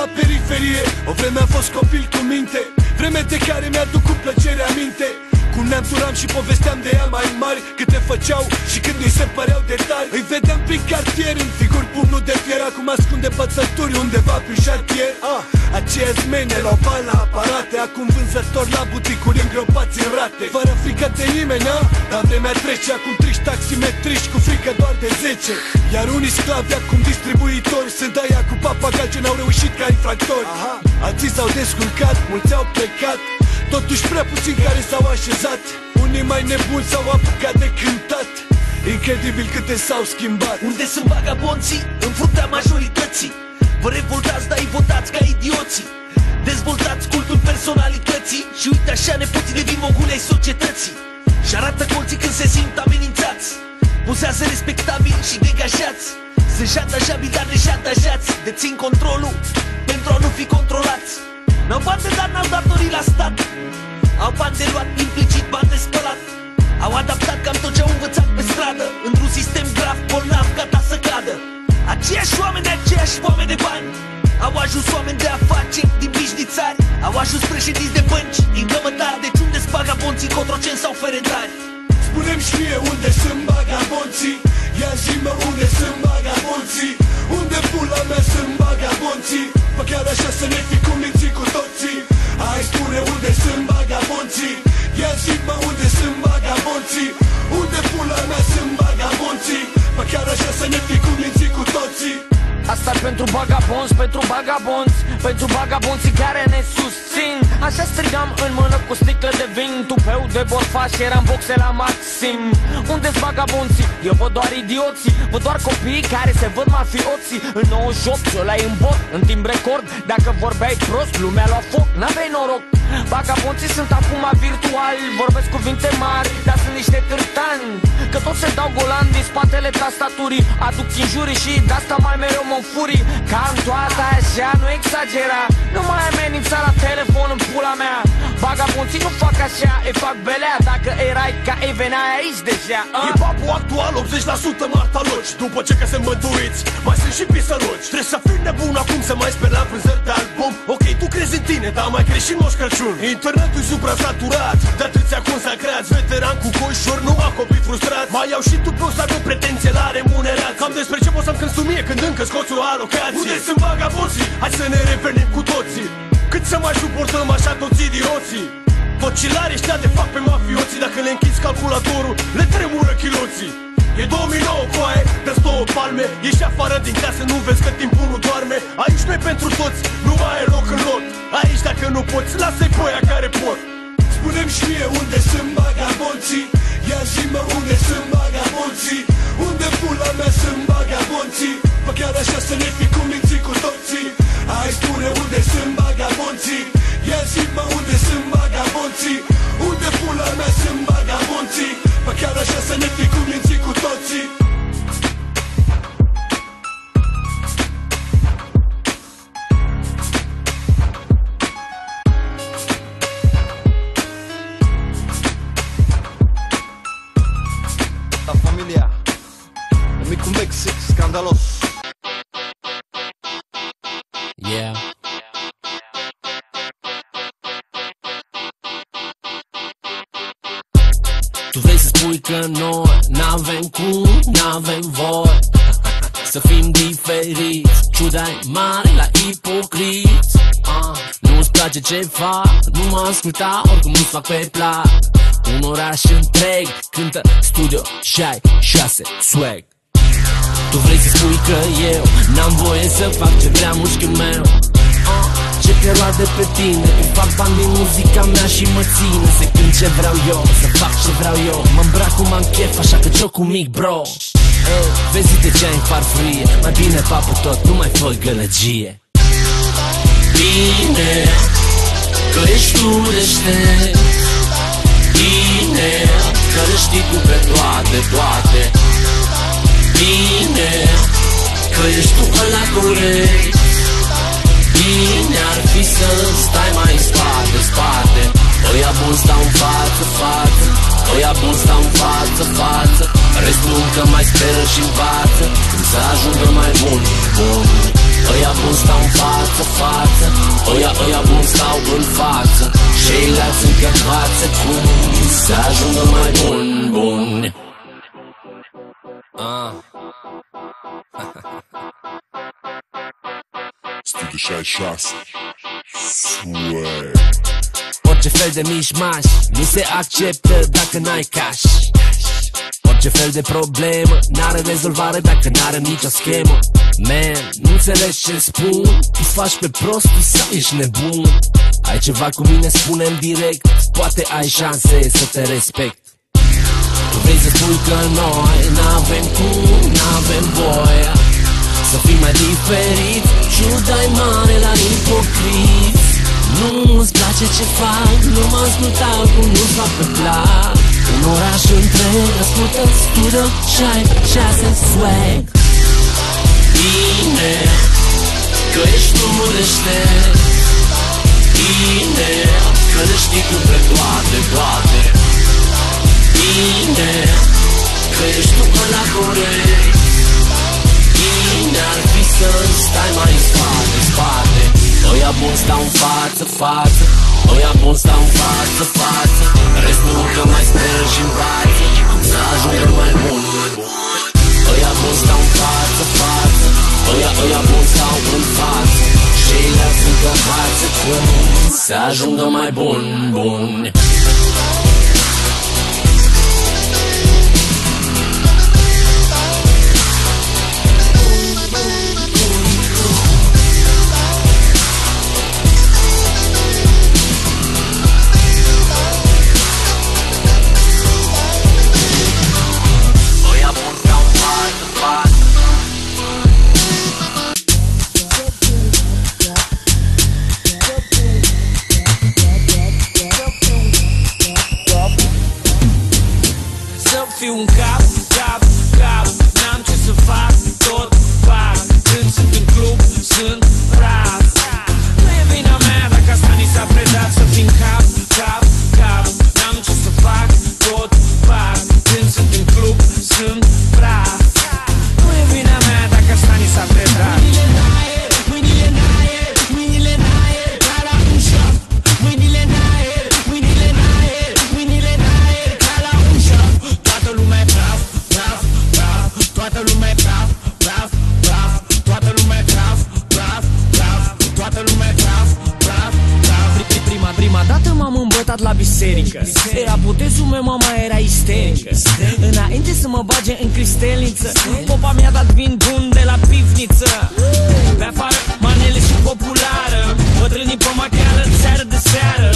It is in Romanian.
Ah. Ah, crescut la periferie. O vreme am fost copil cu minte. Vreme de care mi-aduc cu plăcere aminte. Cum ne turam și povesteam de ea mai mari. Câte făceau și când îi se păreau de tari. Îi vedeam prin cartier în figuri pumnul de fier. Acum ascunde pățături undeva prin șartier. Ah, Aceia mene la bani la aparate Acum vânzători la buticuri îngropați în rate. Fără frică de nimeni, a? Dar vremea trece Acum triști taximetriști cu frică doar de 10 Iar unii sclavi acum distribuitori Sunt aia cu papagal ce n-au reușit ca infractori. Aha. Alții s-au descurcat, mulți au plecat. Totuși prea puțin care s-au așezat. Unii mai nebuni s-au apucat de cântat. Incredibil câte s-au schimbat. Unde sunt vagabonții? În fruntea majorității. Vă revoltați, dar îi votați ca idioții. Dezvoltați cultul personalității. Și uite așa nepoții devin mogule ai societății. Și arată colții când se simt amenințați. Pozează respectabili și degajați Sunt șantajabili, dar neșantajați. Dețin controlul pentru a nu fi controlați. N-au bani de dat, n-au datorii la stat. Au bani de luat, implicit bani de spălat. Au adaptat cam tot ce au învățat pe stradă. Într-un sistem grav, bolnav, gata să cadă Aceiași oameni, aceiași oameni de bani. Au ajuns oameni de afaceri din bișni țari Au ajuns președinți de bănci din cămătari Deci unde sunt vagabonții, Cotroceni sau Ferendrari Spune-mi și mie unde sunt vagabonții. Ia zi-mă unde sunt vagabonții. Unde pula mea sunt vagabonții vagabonzi Pentru vagabonții care ne susțin. Așa strigam în mână cu sticlă de vin Tupeu de borfaș și eram boxe la maxim. Unde-s vagabonții? Eu văd doar idioții. Văd doar copiii care se văd mafioții. În 98 ăla în bot, în timp record. Dacă vorbeai prost, lumea lua foc. N-aveai noroc Vagabonții sunt acum virtuali Vorbesc cuvinte mari, dar sunt niște târtani. Că toți se dau golan din spatele tastaturii Aduc injurii și de asta mai mereu mă furii Cam toată așa, nu exagera Nu mai amenința la telefon în pula mea. Vagabonții nu fac așa, îi fac belea Dacă erai ca ei veneai aici deja uh? E papul actual, 80% martaloci După ce că se mântuiți, mai sunt și pisăloci. Trebuie să fii nebun acum să mai speri la vânzări de album. Ok, tu crezi în tine, dar mai crezi și în Moș Crăciun Internetul e supra-saturat, de atâția consacrați. Veteran cu coșor, nu am copii frustrați Mai au și tu pe o să pretenție la remunerat. Cam despre ce poți să-mi mie când încă scoți o alocație? Unde sunt vagabonții? Hai să ne revenim cu toții. Cât să mai suportăm așa toți idioții? Tocilari ăștia de fac pe mafioții Dacă le închizi calculatorul, le tremură chiloții. E 2009 coaie, dă două palme. Ești afară din casă, nu vezi că timpul nu doarme. Aici nu pentru toți, nu mai e loc în lot Aici dacă nu poți, lasă-i pe aia care pot. Spune-mi și mie unde sunt vagabonții. Ia zi-mă unde sunt vagabonții? Unde pula mea sunt vagabonții? Pă chiar așa să ne fi cuminții cu toții. Hai spune unde sunt vagabonții. Ia zi-mă unde sunt vagabonții escandaloso. Yeah. Tu vrei să spui că noi n-avem cum, n-avem voi Să fim diferiți Ciuda e mare la ipocriți uh, Nu-ți place ce fac, nu mă asculta Oricum nu-ți fac pe plac Un oraș întreg cântă studio 66 swag. Tu vrei să spui că eu N-am voie să fac ce vrea mușchiul meu? Uh, Ce te lua de pe tine? Îi fac bani din muzica mea și mă ține. Să cânt ce vreau eu, să fac ce vreau eu. Mă îmbrac cum am chef, așa că joc cu mic bro. Hey, vezi de ce ai în farfurie? Mai bine papă tot, nu mai fă gălăgie Bine Că ești tu deștept Bine Că le știi tu pe toate, toate. Bine Că ești tu ăla corect Bine ar fi să stai mai spate, spate. Ăia bun stau în față, față. Ăia bun stau în față, față Restul încă mai speră și învață? Când să ajungă mai bun, bun stau în față, față. Oia, oia bun stau în față. Ceilalți încă față cum Să ajungă mai bun, bun Ah. Studio 66 Swag Orice fel de mișmaș Nu se acceptă dacă n-ai cash Orice fel de problemă. N-are rezolvare dacă n-are nicio schemă. Man, nu înțelegi ce spun? Tu faci pe prostul sau ești nebun. Ai ceva cu mine, spune direct. Poate ai șanse să te respect. Tu vrei să spui că noi N-avem cum, n-avem voie. Să fim mai diferit Ciuda-i mare la ipocriți. Nu-ți place ce fac Nu mă asculta cum nu-ți fac pe plac Un oraș întreg ascultă Studio 66 swag. Bine Că ești omul deștept Bine Că le știi cum pe toate, toate. Bine Că ești tu ăla corect. Bine ar fi să stai mai în spate, spate. Oia bun stau în față, față și învață Să ajungă mai bun Oia bun stau în față, față Oia, oia bun. Stau în față Ceilalți încă învață cum Să ajungă mai bun, bun biserică. Era botezul meu, mama era isterică. Înainte să mă bage în cristelniță Popa mi-a dat vin bun de la pivniță. Pe afară, manele și populară Bătrânii pe macheală, seară de seară